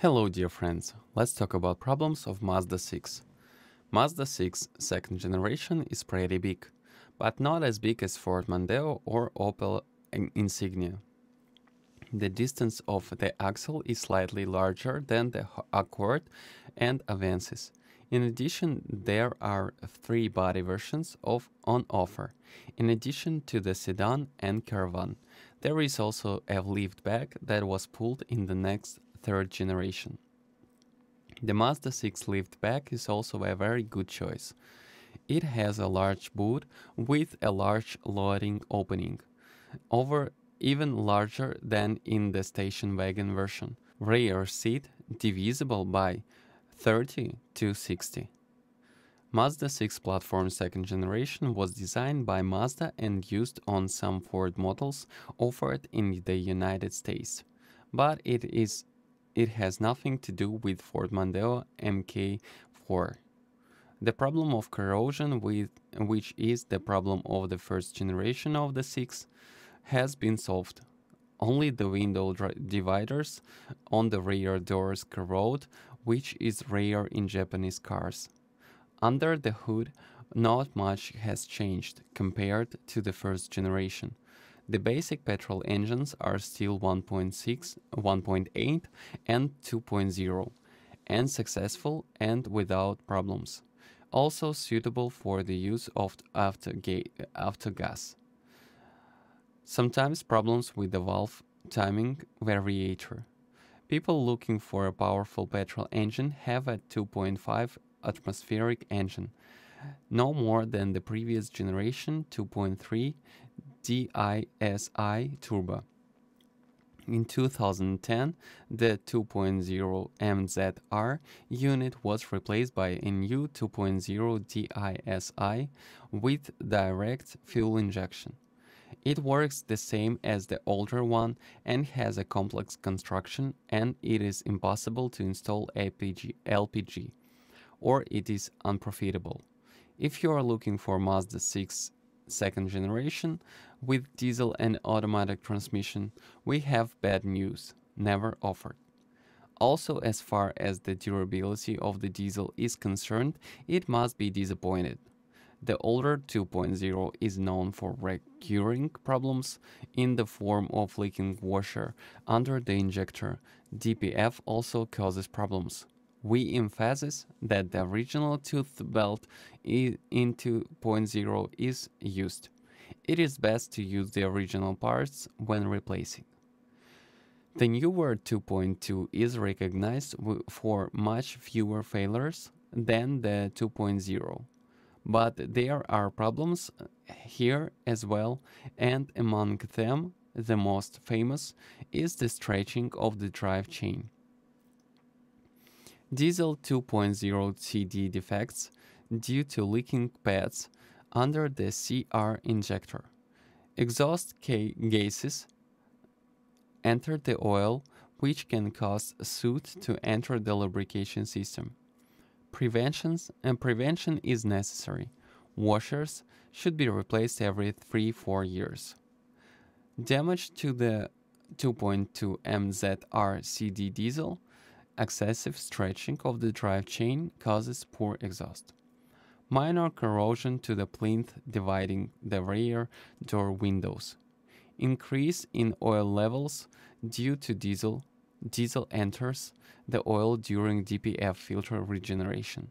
Hello dear friends, let's talk about problems of Mazda 6. Mazda 6 second generation is pretty big, but not as big as Ford Mondeo or Opel Insignia. The distance of the axle is slightly larger than the Accord and Avensis. In addition, there are three body versions of on offer. In addition to the sedan and caravan, there is also a lift liftback that was pulled in the next third generation. The Mazda 6 liftback is also a very good choice. It has a large boot with a large loading opening, over even larger than in the station wagon version. Rear seat divisible by 30 to 60. Mazda 6 platform second generation was designed by Mazda and used on some Ford models offered in the United States, but it is it has nothing to do with Ford Mondeo MK4. The problem of corrosion, with, which is the problem of the first generation of the 6, has been solved. Only the window dividers on the rear doors corrode, which is rare in Japanese cars. Under the hood, not much has changed compared to the first generation. The basic petrol engines are still 1.6, 1.8 and 2.0 and successful and without problems. Also suitable for the use of after, after gas. Sometimes problems with the valve timing variator. People looking for a powerful petrol engine have a 2.5 atmospheric engine, no more than the previous generation 2.3 DISI turbo. In 2010, the 2.0 MZR unit was replaced by a new 2.0 DISI with direct fuel injection. It works the same as the older one and has a complex construction and it is impossible to install LPG, LPG or it is unprofitable. If you are looking for Mazda 6 second generation with diesel and automatic transmission, we have bad news, never offered. Also, as far as the durability of the diesel is concerned, it must be disappointed. The older 2.0 is known for recurring problems in the form of leaking washer under the injector. DPF also causes problems. We emphasize that the original tooth belt in 2.0 is used. It is best to use the original parts when replacing. The newer 2.2 is recognized for much fewer failures than the 2.0 but there are problems uh, here as well, and among them, the most famous is the stretching of the drive chain. Diesel 2.0 CD defects due to leaking pads under the CR injector. Exhaust gases enter the oil, which can cause soot to enter the lubrication system. Preventions and prevention is necessary. Washers should be replaced every 3-4 years. Damage to the 2.2 MZR CD diesel, excessive stretching of the drive chain causes poor exhaust. Minor corrosion to the plinth dividing the rear door windows. Increase in oil levels due to diesel diesel enters the oil during DPF filter regeneration.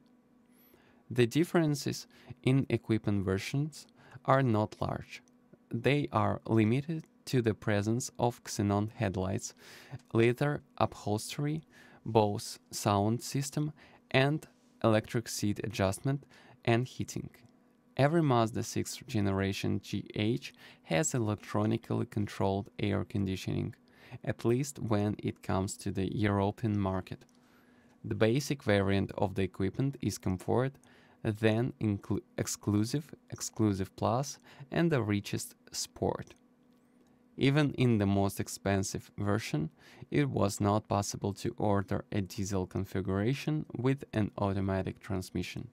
The differences in equipment versions are not large. They are limited to the presence of xenon headlights, leather upholstery, Bose sound system, and electric seat adjustment and heating. Every Mazda 6th generation GH has electronically controlled air conditioning at least when it comes to the European market. The basic variant of the equipment is Comfort, then Exclusive, Exclusive Plus, and the richest Sport. Even in the most expensive version, it was not possible to order a diesel configuration with an automatic transmission.